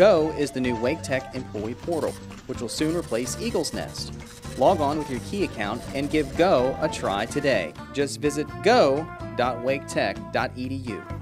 Go is the new Wake Tech employee portal, which will soon replace Eagle's Nest. Log on with your Key account and give Go a try today. Just visit go.waketech.edu.